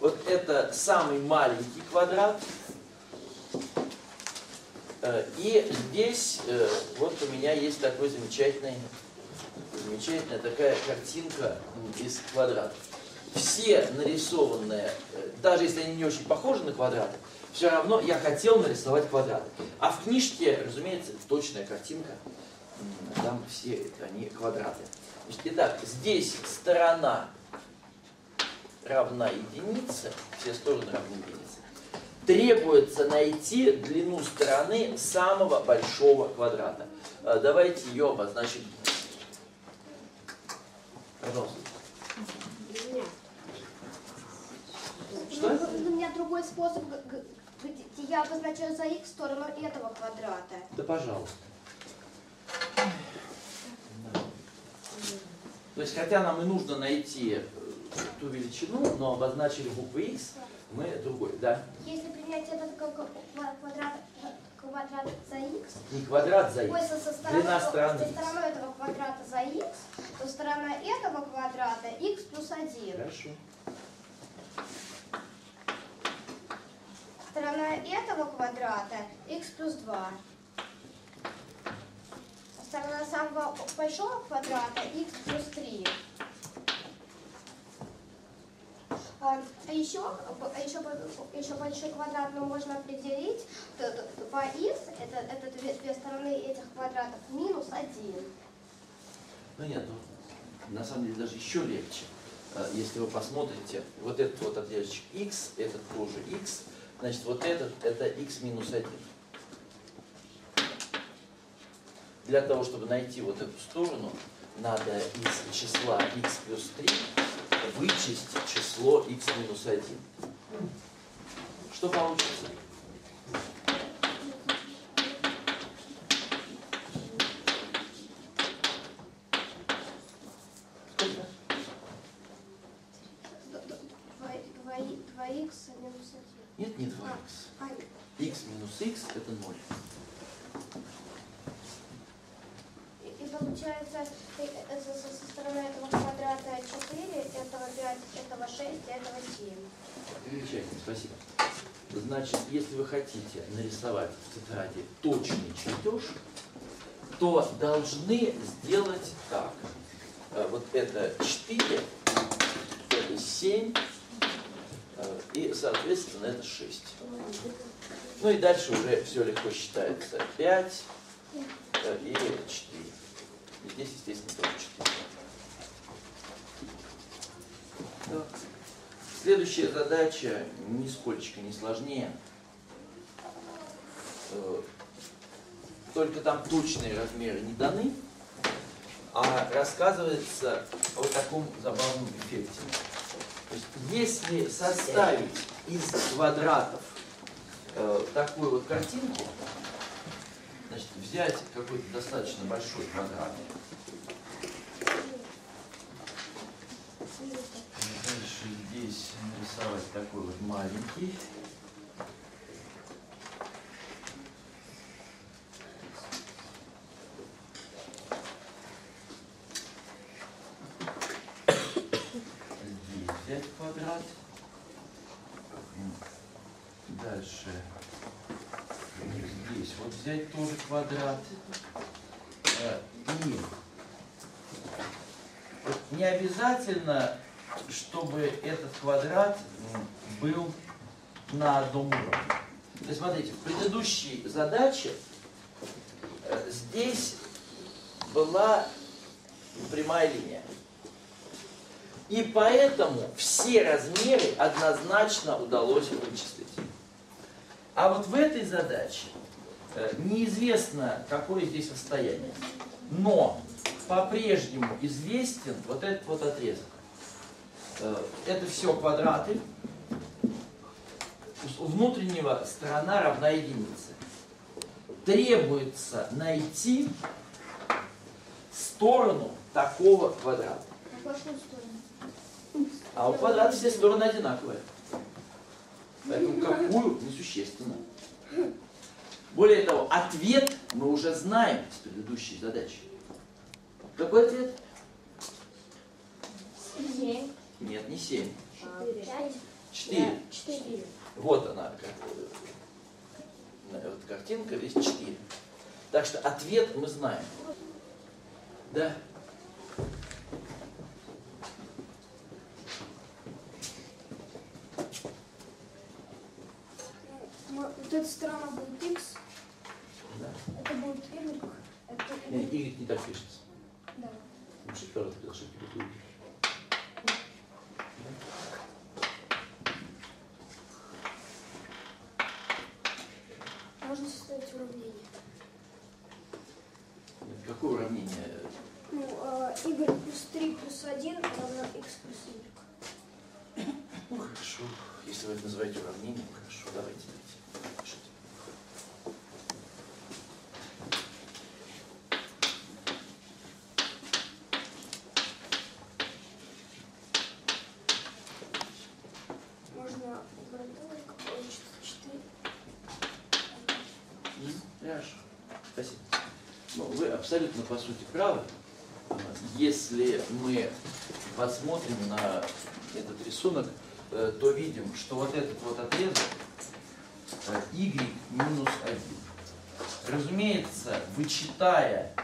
Вот это самый маленький квадрат. Э, и здесь э, вот у меня есть такой замечательный, замечательная такая картинка из квадратов. Все нарисованные, э, даже если они не очень похожи на квадраты, все равно я хотел нарисовать квадраты. А в книжке, разумеется, точная картинка. Там все они квадраты. Итак, здесь сторона равна единице, все стороны равны единице, требуется найти длину стороны самого большого квадрата. А, давайте ее обозначим. Пожалуйста. Что это? У меня другой способ, где я обозначаю за x сторону этого квадрата. Да, пожалуйста. То есть, хотя нам и нужно найти э, ту величину, но обозначили букву x, мы другой, да? Если принять этот квадрат, квадрат за x, Не квадрат за x, со, стороны, длина стороны со стороной этого квадрата за x, то сторона этого квадрата x плюс 1. Хорошо. Сторона этого квадрата x плюс 2. Сторона самого большого квадрата x плюс 3. А а еще, а еще, еще большой квадрат мы можно определить то- то- то по x, это, это две, две стороны этих квадратов, минус 1. Ну нет, ну, на самом деле даже еще легче. Э, Если вы посмотрите, вот этот вот отрезочек x, этот тоже x, значит вот этот это x минус 1. Для того, чтобы найти вот эту сторону, надо из числа x плюс 3 вычесть число x минус 1. Что получится? Сколько? 2x минус 1. Нет, не 2x. А, x минус x это 0. И и получается, э, э, со, со- со стороны этого квадрата 4, этого 5, этого 6, этого 7. Замечательно, спасибо. Значит, если вы хотите нарисовать в тетради точный чертеж, то должны сделать так. Э, Вот это 4, это 7, э, и, соответственно, это 6. Ну и дальше уже все легко считается. 5 э, и 4. И здесь, естественно, тоже 4. Так. Следующая задача нисколько не сложнее. Только там точные размеры не даны, а рассказывается о таком забавном эффекте. То есть, если составить из квадратов э, такую вот картинку, значит, взять какой-то достаточно большой квадрат, Дальше здесь нарисовать такой вот маленький. Здесь взять квадрат. М, Дальше здесь вот взять тоже квадрат. Э, И не обязательно, чтобы этот квадрат был на одном уровне. То есть, смотрите, в предыдущей задаче э, здесь была прямая линия. И поэтому все размеры однозначно удалось вычислить. А вот в этой задаче неизвестно, какое здесь расстояние. Но по-прежнему известен вот этот вот отрезок. Э, Это все квадраты. У внутреннего сторона равна единице. Требуется найти сторону такого квадрата. А у квадрата все стороны одинаковые. Поэтому какую несущественно. Более того, ответ мы уже знаем с предыдущей задачи. Какой ответ? 7. Нет, не 7. Пять. 4. Четыре. Вот она, как, э, вот картинка, здесь 4. Так что ответ мы знаем. Да? Вот эта сторона будет x, Да. это будет y, это Y не так пишется. Да. Лучше второй ошибки тут. Можно составить уравнение. Какое уравнение? Ну, э, y плюс 3 плюс 1 равно x плюс y. Ну хорошо. Если вы это называете уравнением, хорошо, давайте. давайте. Пишите. Можно убрать двойку, получится 4. М, Хорошо. Спасибо. Ну, вы абсолютно по сути правы. Если мы посмотрим на этот рисунок, э, то видим, что вот этот вот отрезок э, y минус 1. Разумеется, вычитая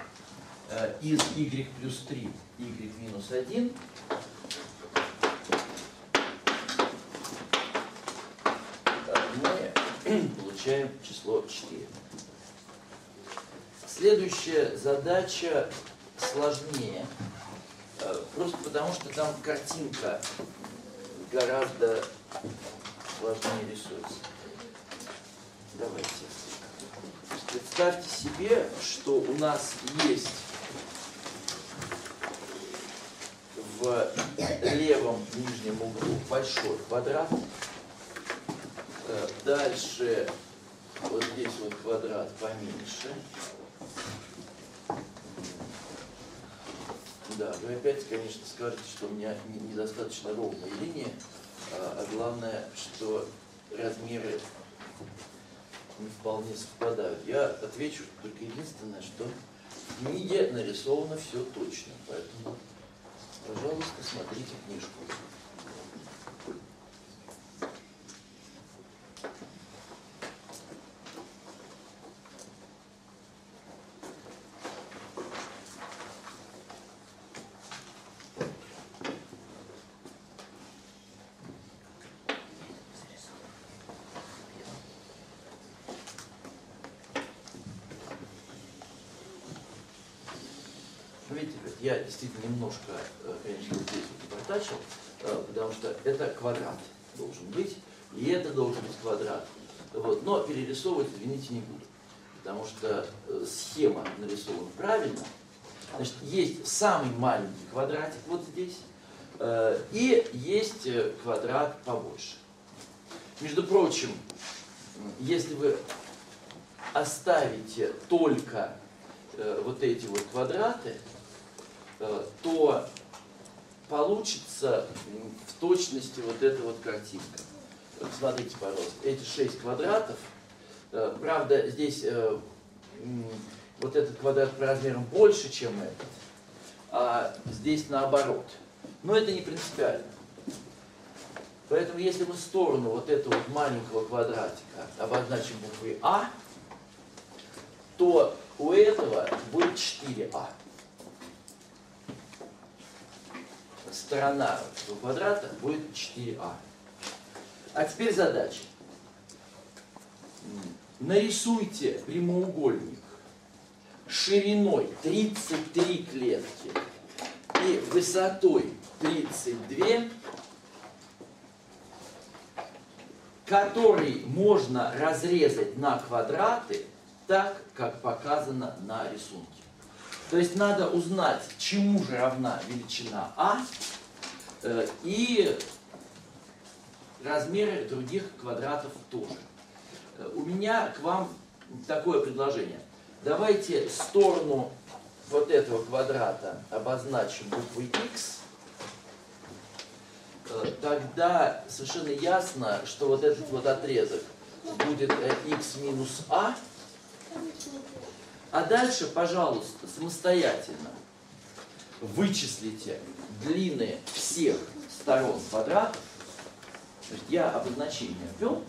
э, из y плюс 3 y минус 1, мы получаем число 4. Следующая задача сложнее, э, просто потому что там картинка гораздо сложнее рисуется. Давайте. Представьте себе, что у нас есть в левом нижнем углу большой квадрат, Э, Дальше вот здесь вот квадрат поменьше. Да, вы опять, конечно, скажете, что у меня не- недостаточно ровная линия, а, а главное, что размеры не вполне совпадают. Я отвечу только единственное, что в книге нарисовано все точно, поэтому, пожалуйста, смотрите книжку. Вот я действительно немножко, э, конечно, здесь вот напортачил, э, потому что это квадрат должен быть, и это должен быть квадрат. Вот. Но перерисовывать, извините, не буду, потому что э, схема нарисована правильно. Значит, есть самый маленький квадратик вот здесь, и есть квадрат побольше. Между прочим, если вы оставите только вот эти вот квадраты, то получится в точности вот эта вот картинка. Смотрите, пожалуйста, эти шесть квадратов, э, правда, здесь э, вот этот квадрат по размерам больше, чем этот, а здесь наоборот. Но это не принципиально. Поэтому если мы сторону вот этого вот маленького квадратика обозначим буквой А, то у этого будет 4А. Сторона этого квадрата будет 4А. А теперь задача. Нарисуйте прямоугольник шириной 33 клетки и высотой 32, который можно разрезать на квадраты так, как показано на рисунке. То есть надо узнать, чему же равна величина А и размеры других квадратов тоже. Э, У меня к вам такое предложение. Давайте сторону вот этого квадрата обозначим буквой x. Э, Тогда совершенно ясно, что вот этот вот отрезок будет э, x минус a. А дальше, пожалуйста, самостоятельно вычислите длины всех сторон квадрата Значит, я обозначение ввел.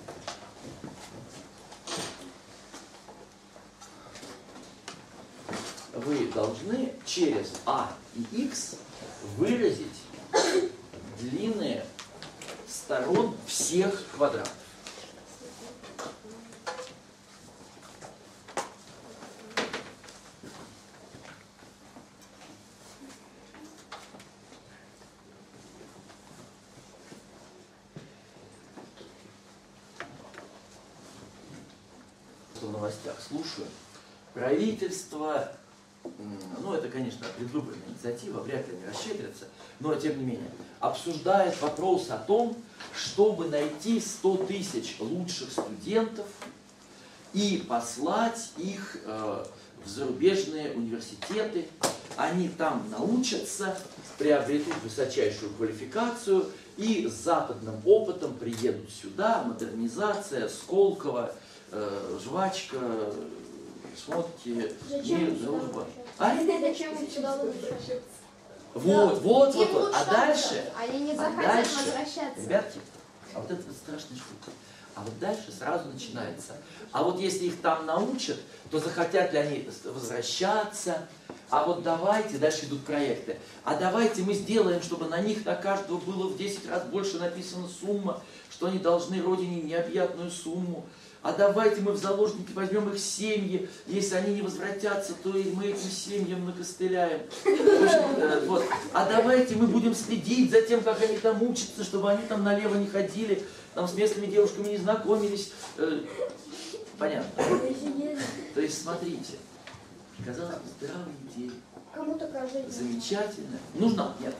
Вы должны через А и Х выразить длины сторон всех квадратов. Правительство, ну это, конечно, предвыборная инициатива, вряд ли они расщедрятся, но тем не менее, обсуждает вопрос о том, чтобы найти 100 тысяч лучших студентов и послать их э, в зарубежные университеты. Они там научатся, приобретут высочайшую квалификацию и с западным опытом приедут сюда, модернизация, Сколково, э, жвачка, Зачем мир, дружба. А? Зачем вы сюда возвращаться? Вот, вот, вот, вот. А дальше, Они не а дальше, возвращаться. ребятки, а вот это вот страшная штука. А вот дальше сразу начинается. А вот если их там научат, то захотят ли они возвращаться? А вот давайте, дальше идут проекты. А давайте мы сделаем, чтобы на них на каждого было в 10 раз больше написана сумма, что они должны Родине необъятную сумму. А давайте мы в заложники возьмем их семьи. Если они не возвратятся, то и мы этим семьям накостыляем. Э, вот. А давайте мы будем следить за тем, как они там учатся, чтобы они там налево не ходили, там с местными девушками не знакомились. Э, Понятно. То есть, смотрите, казалось бы, здравая идея, Кому такая жизнь? замечательная. Нужна? Нет.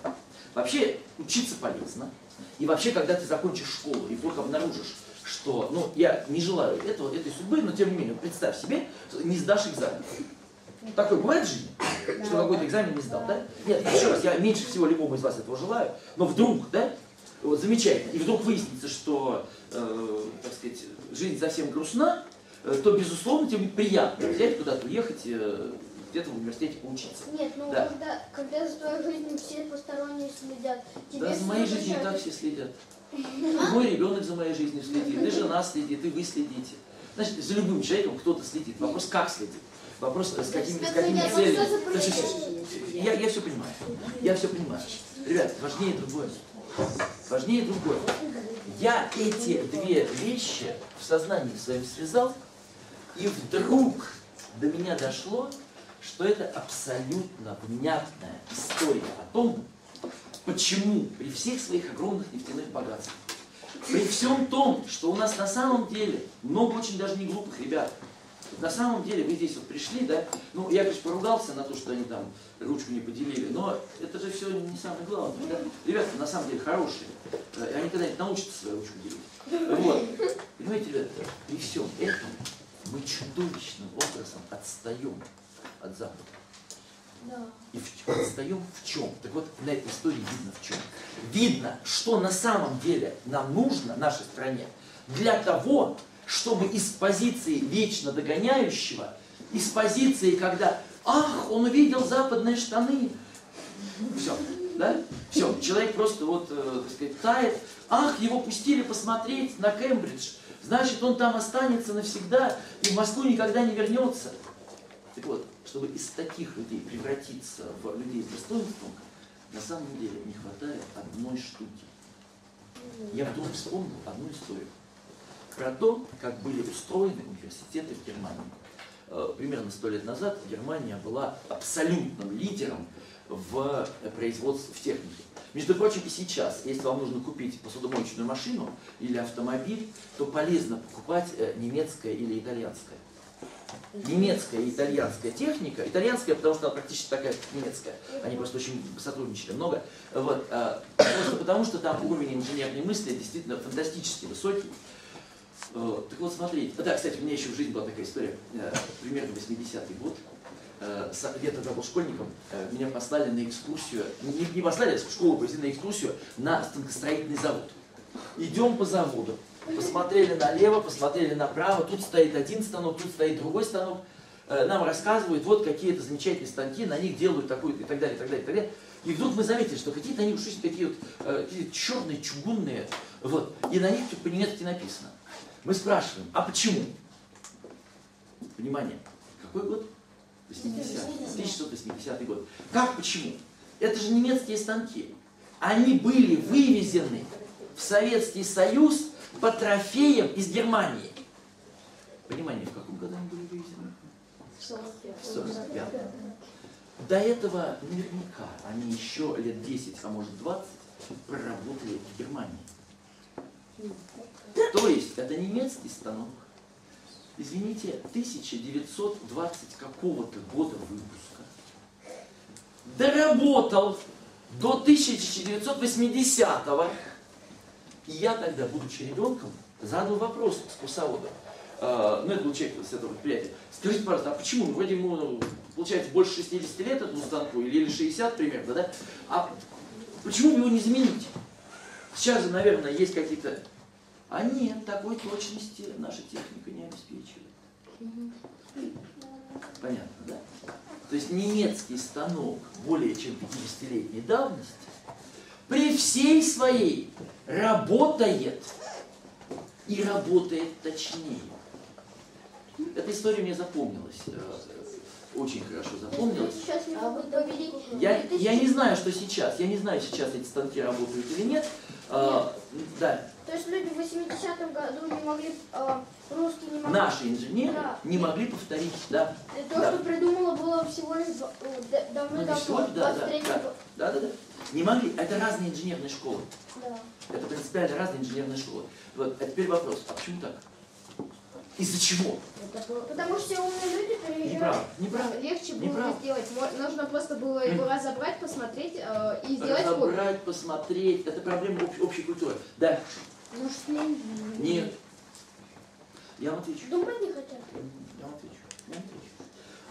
Вообще, учиться полезно. И вообще, когда ты закончишь школу и вдруг обнаружишь, что, ну, я не желаю этого, этой судьбы, но тем не менее, представь себе, не сдашь экзамен. Такое бывает в жизни, что какой-то экзамен не сдал, да? Нет, еще раз, я меньше всего любому из вас этого желаю, но вдруг, да, вот замечательно, и вдруг выяснится, что, э, так сказать, жизнь совсем грустна, э, то, безусловно, тебе будет приятно взять куда-то уехать, э, где-то в университете поучиться. Нет, ну Да. когда, когда за твоей жизнью все посторонние следят, тебе Да, за моей жизнью и так все следят. Мой ребенок за моей жизнью следит, и жена следит, и вы следите. Значит, за любым человеком кто-то следит. Вопрос, как следит. Вопрос, э, с какими, с какими целями. слушай, Я, я все понимаю. Я все понимаю. Ребят, важнее другое. Важнее другое. Я эти две вещи в сознании своем связал, и вдруг до меня дошло, что это абсолютно внятная история о том, почему при всех своих огромных нефтяных богатствах, при всем том, что у нас на самом деле много очень даже не глупых ребят, на самом деле вы здесь вот пришли, да, ну я, конечно, поругался на то, что они там ручку не поделили, но это же все не самое главное. Да? Ребята на самом деле хорошие, э, они когда-нибудь научатся свою ручку делить. Вот. Понимаете, ребята, при всем этом мы чудовищным образом отстаем от Запада. Да. И в, отстаем в чем? Так вот, на этой истории видно в чем. Видно, что на самом деле нам нужно, нашей стране, для того, чтобы из позиции вечно догоняющего, из позиции, когда, ах, он увидел западные штаны, все, да? Все, человек просто вот, э, так сказать, тает, ах, его пустили посмотреть на Кембридж, значит, он там останется навсегда и в Москву никогда не вернется. Так вот, чтобы из таких людей превратиться в людей с достоинством, на самом деле не хватает одной штуки. Я вдруг вспомнил одну историю про то, как были устроены университеты в Германии. Э, Примерно сто лет назад Германия была абсолютным лидером в производстве, в технике. Между прочим, и сейчас, если вам нужно купить посудомоечную машину или автомобиль, то полезно покупать э, немецкое или итальянское немецкая и итальянская техника, итальянская, потому что она практически такая, немецкая, они просто очень сотрудничали много, вот, а, просто потому что там уровень инженерной мысли действительно фантастически высокий. Так вот, смотрите, да, кстати, у меня еще в жизни была такая история, Э, примерно 80-й год, я тогда был школьником, э, меня послали на экскурсию, не, не послали, а в школу повезли на экскурсию на станкостроительный завод. Идем по заводу, посмотрели налево, посмотрели направо, тут стоит один станок, тут стоит другой станок. Э, Нам рассказывают, вот какие-то замечательные станки, на них делают такую и так далее, и так далее, и так далее. И вдруг мы заметили, что какие-то они уж очень такие вот э, какие черные, чугунные, Вот. И на них по-немецки написано. Мы спрашиваем, а почему? Внимание, какой год? 80 1680 год. Как почему? Это же немецкие станки. Они были вывезены в Советский Союз по трофеям из Германии. Понимание, в каком году они были вывезены? В 45 До этого наверняка они еще лет 10, а может 20 проработали в Германии. То есть это немецкий станок. Извините, 1920 какого-то года выпуска. Доработал до 1980-го. И я тогда, будучи ребенком, задал вопрос с курсовода. Э, ну, это был человек с этого предприятия. Скажите, пожалуйста, а почему? Ну, вроде ему, получается, больше 60 лет этому станку, или 60 примерно, да? А почему бы его не заменить? Сейчас же, наверное, есть какие-то а нет, такой точности наша техника не обеспечивает. Понятно, да? То есть немецкий станок более чем 50-летней давности при всей своей работает и работает точнее. Эта история мне запомнилась, э, очень хорошо запомнилась. Могут довели. Я, я не знаю, что сейчас. Я не знаю, сейчас эти станки работают или нет. А, да. То есть люди в 80-м году не могли, э, русские не могли... Наши инженеры Да. не могли повторить, да. То, Да. что придумала, было всего лишь э, д- Ну, давно-давно, да, да, 23 да, да, да, да. Не могли. Это разные инженерные школы. Да. Это принципиально разные инженерные школы. Вот, а теперь вопрос, а почему так? Из-за чего? Потому что все умные люди переезжают. Неправда, неправда. Легче было Неправда. сделать. Нужно просто было его разобрать, посмотреть э, и сделать копию. Разобрать, посмотреть. Это проблема об- общей культуры. Да. Может, лень? Нет. Я вам отвечу. Думать не хотят. Я вам отвечу. Я вам отвечу.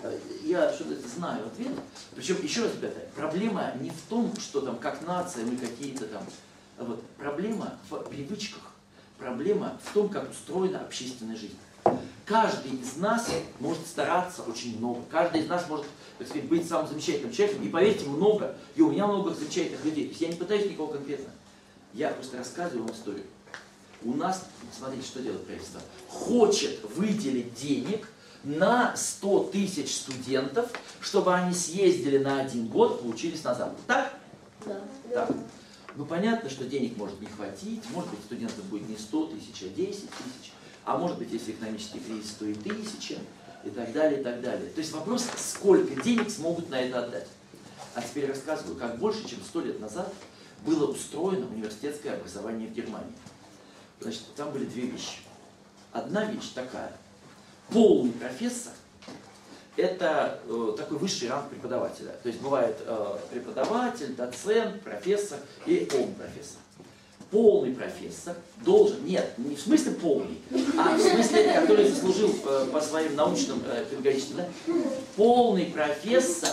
Э, Я что-то знаю ответ. Причем, еще раз, ребята, проблема не в том, что там как нация, мы какие-то там. а Вот. Проблема в привычках. Проблема в том, как устроена общественная жизнь. Каждый из нас может стараться очень много. Каждый из нас может, так сказать, быть самым замечательным человеком. И поверьте, много. И у меня много замечательных людей. То есть я не пытаюсь никого конкретно. Я просто рассказываю вам историю. У нас, смотрите, что делает правительство. Хочет выделить денег на 100 тысяч студентов, чтобы они съездили на один год, получились назад. Так? Да. Так. Ну понятно, что денег может не хватить, может быть студентов будет не 100 тысяч, а 10 тысяч, а может быть, если экономический кризис, то и тысяча, и так далее, и так далее. То есть вопрос, сколько денег смогут на это отдать. А теперь рассказываю, как больше, чем 100 лет назад было устроено университетское образование в Германии. Значит, там были две вещи. Одна вещь такая. Полный профессор – это э, такой высший ранг преподавателя. То есть бывает э, преподаватель, доцент, профессор и полный профессор. Полный профессор должен, нет, не в смысле полный, а в смысле, который заслужил э, по своим научным э, педагогическим, да? полный профессор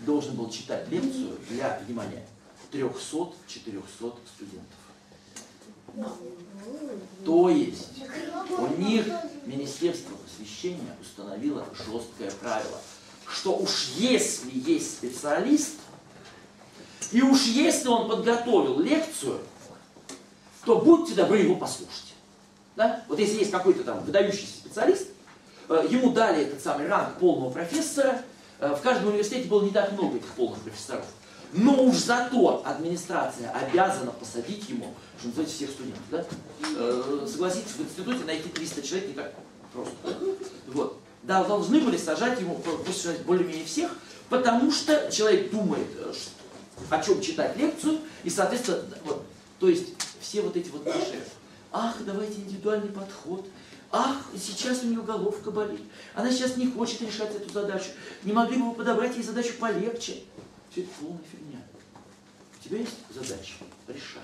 должен был читать лекцию для, внимания, 300-400 студентов. То есть у них Министерство просвещения установило жесткое правило, что уж если есть специалист, и уж если он подготовил лекцию, то будьте добры его послушать. Да? Вот если есть какой-то там выдающийся специалист, э, ему дали этот самый ранг полного профессора, э, в каждом университете было не так много этих полных профессоров. Но уж зато администрация обязана посадить ему, что называется, всех студентов. Да? Э, Согласитесь, в институте найти 300 человек не так просто. Вот. Да, должны были сажать ему более-менее всех, потому что человек думает, о чем читать лекцию, и, соответственно, вот, то есть все вот эти вот наши, ах, давайте индивидуальный подход, ах, сейчас у нее головка болит, она сейчас не хочет решать эту задачу, не могли бы вы подобрать ей задачу полегче. Все это полная фигня. У тебя есть задача, решай.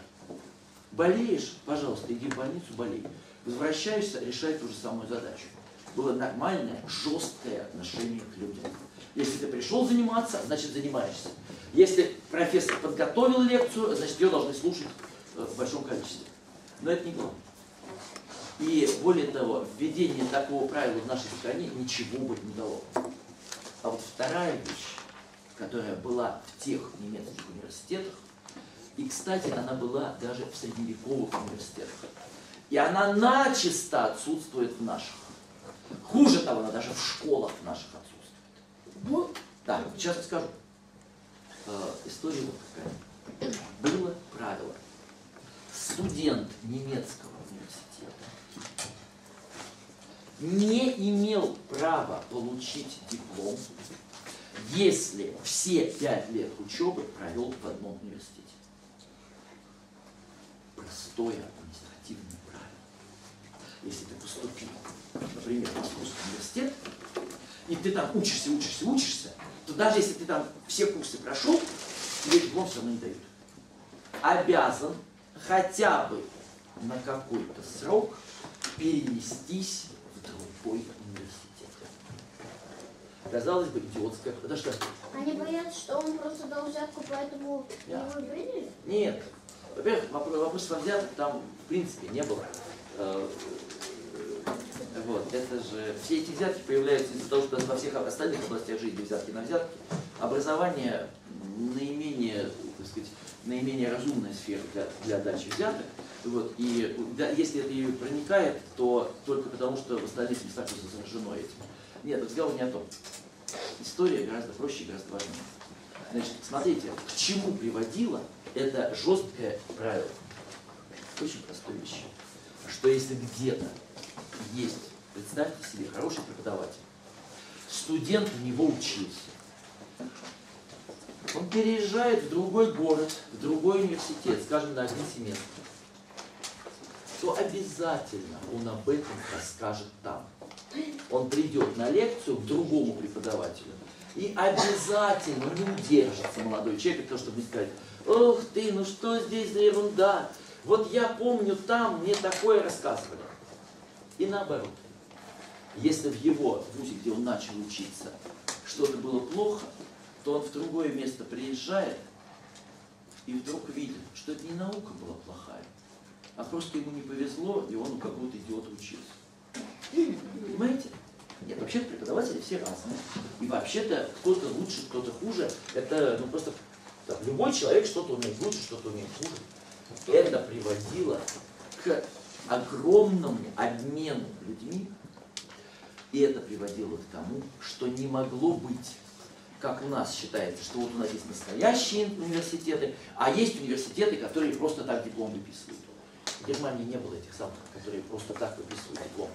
Болеешь, пожалуйста, иди в больницу, болей. Возвращаешься, решай ту же самую задачу. Было нормальное, жесткое отношение к людям. Если ты пришел заниматься, значит занимаешься. Если профессор подготовил лекцию, значит ее должны слушать э, в большом количестве. Но это не главное. И более того, введение такого правила в нашей стране ничего бы не дало. А вот вторая вещь, которая была в тех немецких университетах, И, кстати, она была даже в средневековых университетах. И она начисто отсутствует в наших. Хуже того, она даже в школах наших отсутствует. Да, сейчас скажу. Э, история вот какая. Было правило. Студент немецкого университета не имел права получить диплом, если все пять лет учебы провел в одном университете. Простое административное правило. Если ты поступил, например, в Московский университет, и ты там учишься, учишься, учишься, то даже если ты там все курсы прошел, тебе диплом все равно не дают. Обязан хотя бы на какой-то срок перенестись в другой университет. Казалось бы, идиотская. Это что? Они боятся, что он просто дал взятку, поэтому Да. его? Нет. Во-первых, вопрос, вопрос во взяток там в принципе не было. Вот, это же, все эти взятки появляются из-за того, что во всех остальных областях жизни взятки на взятки. Образование наименее, так сказать, наименее разумная сфера для, для дачи взяток. Вот, и да, если это ее проникает, то только потому, что в остальных местах уже заражено этим. Нет, разговор не о том. История гораздо проще и гораздо важнее. Значит, смотрите, к чему приводило это жесткое правило. Очень простую вещь. Что если где-то есть, представьте себе, хороший преподаватель, студент у него учился, он переезжает в другой город, в другой университет, скажем, на один семестр, то обязательно он об этом расскажет там. Он придет на лекцию к другому преподавателю. И обязательно не удержится молодой человек от того, чтобы сказать, ох ты, ну что здесь за ерунда, вот я помню там, мне такое рассказывали. И наоборот, если в его вузе, где он начал учиться, что-то было плохо, то он в другое место приезжает и вдруг видит, что это не наука была плохая, а просто ему не повезло, и он у какого-то идиота учился. Понимаете? Нет, вообще преподаватели все разные. И вообще-то кто-то лучше, кто-то хуже. Это ну, просто там, любой человек что-то умеет лучше, что-то умеет хуже. Это приводило к огромному обмену людьми. И это приводило к тому, что не могло быть, как у нас считается, что вот у нас есть настоящие университеты, а есть университеты, которые просто так диплом выписывают. В Германии не было этих самых, которые просто так выписывают диплом.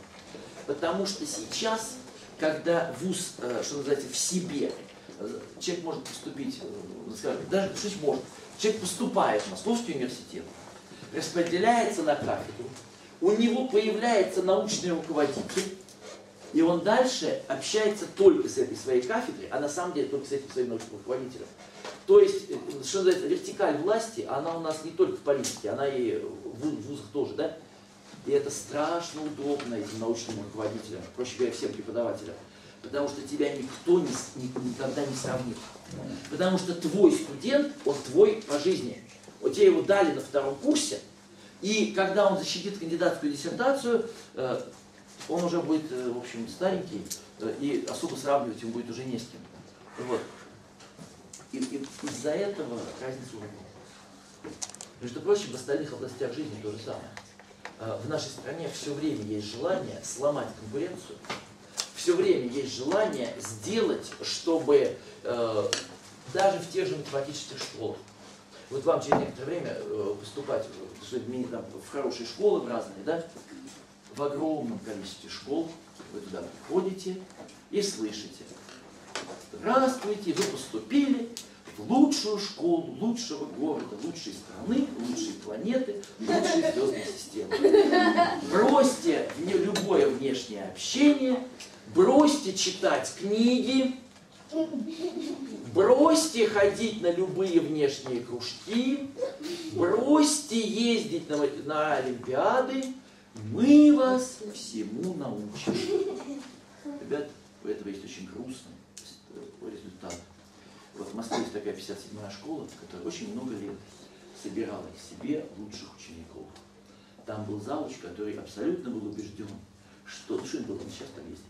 Потому что сейчас, когда вуз, э, что называется, в себе, э, человек может поступить, э, скажем, даже что может, человек поступает в Московский университет, распределяется на кафедру, у него появляется научный руководитель, и он дальше общается только с этой своей кафедрой, а на самом деле только с этим своим научным руководителем. То есть, э, что называется, вертикаль власти, она у нас не только в политике, она и в вузах тоже, да? И это страшно удобно этим научным руководителям, проще говоря, всем преподавателям. Потому что тебя никто не никогда не сравнит. Потому что твой студент, он твой по жизни. Вот тебе его дали на втором курсе, и когда он защитит кандидатскую диссертацию, э, он уже будет, э, в общем, старенький, э, и особо сравнивать ему будет уже не с кем. Вот. И, и из-за этого разница уровня. Между прочим, в остальных областях жизни то же самое. В нашей стране все время есть желание сломать конкуренцию, все время есть желание сделать, чтобы э, даже в тех же математических школах, вот вам через некоторое время э, поступать мини- там, в хорошие школы, в разные, да, в огромном количестве школ вы туда приходите и слышите. Здравствуйте, вы поступили в лучшую школу лучшего города, лучшей страны, лучшей планеты, лучшей звездной системы. Бросьте любое внешнее общение, бросьте читать книги, бросьте ходить на любые внешние кружки, бросьте ездить на, на Олимпиады, мы вас всему научим. Ребят, у этого есть очень грустный э, результат. Вот в Москве есть такая 57-я школа, которая очень много лет собирала к себе лучших учеников. Там был завуч, который абсолютно был убежден, что, что это было, он сейчас там есть,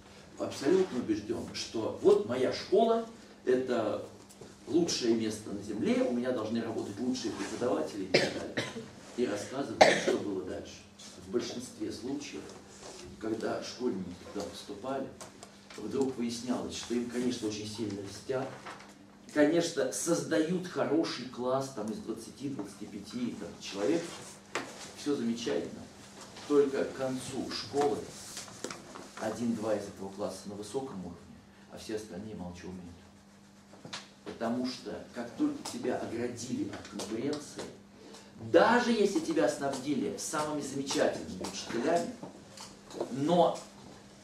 абсолютно убежден, что вот моя школа, это лучшее место на земле, у меня должны работать лучшие преподаватели и так далее. И рассказывать, что было дальше. В большинстве случаев, когда школьники туда поступали, вдруг выяснялось, что им, конечно, очень сильно льстят, конечно, создают хороший класс там, из 20-25 человек, все замечательно. Только к концу школы один-два из этого класса на высоком уровне, а все остальные молча умеют. Потому что как только тебя оградили от конкуренции, даже если тебя снабдили самыми замечательными учителями, но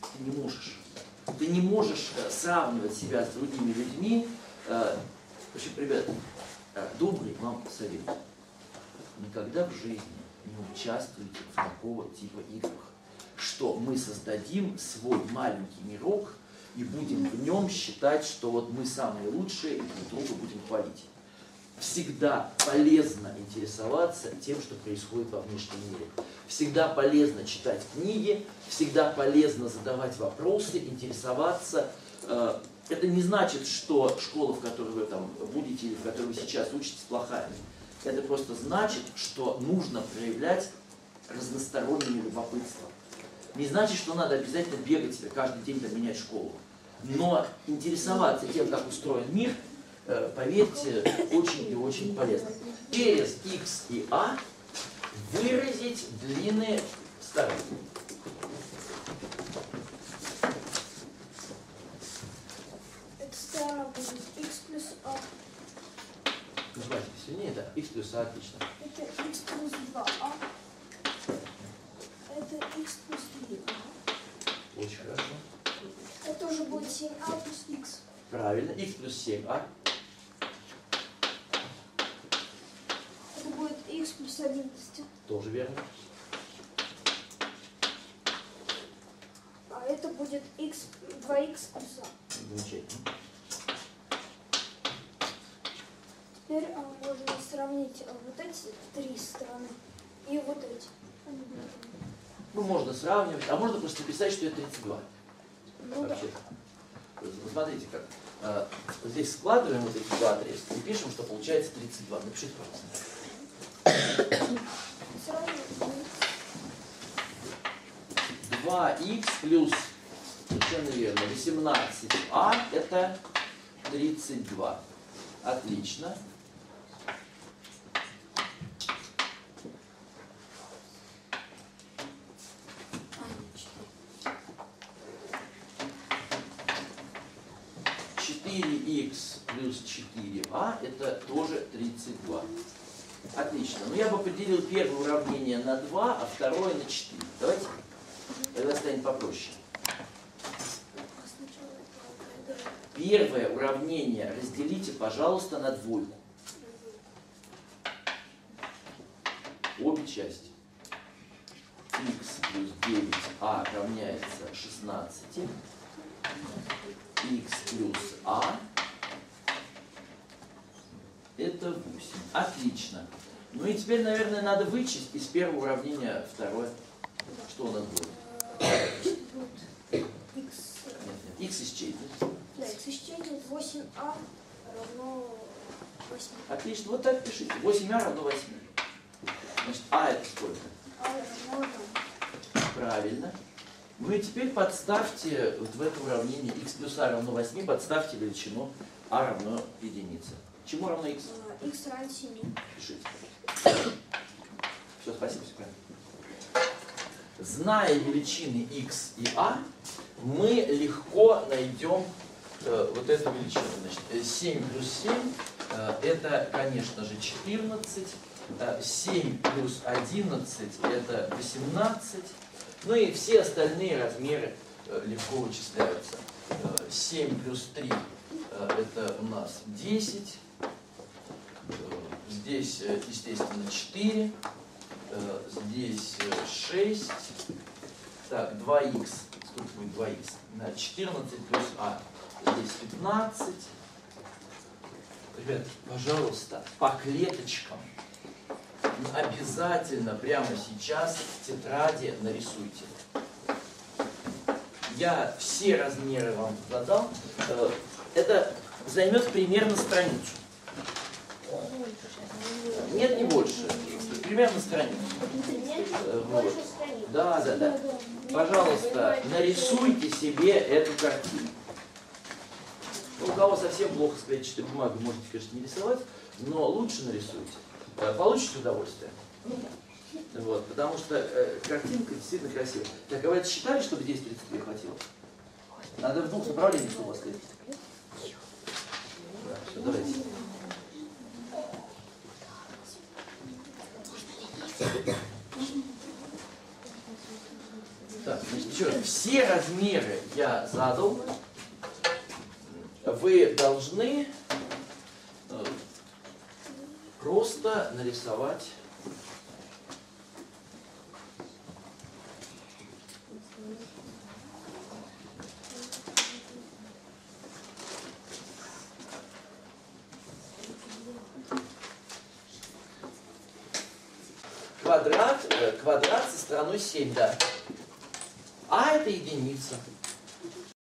ты не можешь. Ты не можешь э, сравнивать себя с другими людьми. Э, в общем, ребят, э, добрый вам совет. Никогда в жизни не участвуйте в такого типа играх, что мы создадим свой маленький мирок и будем в нем считать, что вот мы самые лучшие и друг друга будем хвалить. Всегда полезно интересоваться тем, что происходит во внешнем мире. Всегда полезно читать книги, всегда полезно задавать вопросы, интересоваться. Э, это не значит, что школа, в которой вы там будете или в которой вы сейчас учитесь, плохая. Это просто значит, что нужно проявлять разностороннее любопытство. Не значит, что надо обязательно бегать каждый день менять школу. Но интересоваться тем, как устроен мир, э, поверьте, очень и очень полезно. Через x и a выразить длины стороны. Эта сторона будет x плюс а. Нажимайте сильнее, да, x плюс a, отлично. Это x плюс 2а. Это x плюс 3а. Очень хорошо. Это уже будет 7а плюс x. Правильно, x плюс 7a. Это будет x плюс 11. Тоже верно. А это будет x, 2x плюс а. Замечательно. Теперь а, можно сравнить а, вот эти три стороны и вот эти. Ну, можно сравнивать, а можно просто писать, что это 32. Ну да. Вообще. Посмотрите как. Э, Здесь складываем вот эти два отрезка и пишем, что получается 32. Напишите, пожалуйста. Сравнивать. 2х плюс, совершенно верно, 18а это 32. Отлично. А, четыре. 4х плюс 4а это тоже 32. Отлично. Ну я бы поделил первое уравнение на 2, а второе на 4. Давайте. Тогда станет попроще. Первое уравнение разделите, пожалуйста, на двойку. Обе части. x плюс 9а равняется 16. x плюс а это 8. Отлично. Ну и теперь, наверное, надо вычесть из первого уравнения второе. Что у нас будет? Нет, нет, x исчезнет. да, x исчезнет 8а равно 8. Отлично, вот так пишите. 8а равно 8. Значит, а это сколько? А равно там. Правильно. Ну и теперь подставьте вот в это уравнение x плюс а равно 8, подставьте величину а равно единице. Чему равно x? x равен 7. Пишите. Все, спасибо. Зная величины x и a, мы легко найдем э, вот эту величину. Значит, э, 7 плюс 7 э, это, конечно же, 14. э, 7 плюс 11 это 18. Ну и все остальные размеры э, легко вычисляются. Э, 7 плюс 3 э, это у нас 10. Э, Здесь, э, естественно, 4. Э, Здесь э, 6. Так, 2х. Сколько будет 2х? На 14 плюс а. Здесь 15. Ребят, пожалуйста, по клеточкам ну, обязательно прямо сейчас в тетради нарисуйте. Я все размеры вам задал. Э, Это займет примерно страницу. Нет, не больше. Примерно страницу. Вот. Да, да, да. Пожалуйста, нарисуйте себе эту картину. Ну, у кого совсем плохо с клетчатой бумагой, можете, конечно, не рисовать, но лучше нарисуйте. Э, Получите удовольствие. Вот, потому что э, картинка действительно красивая. Так, а вы это считали, чтобы 10-30 тебе хватило? Надо в двух направлениях, у вас клетчатая. Да, все, давайте. Так, значит, еще раз. Все размеры я задал. Вы должны э, просто нарисовать квадрат, э, квадрат со стороной 7, да. Это единица.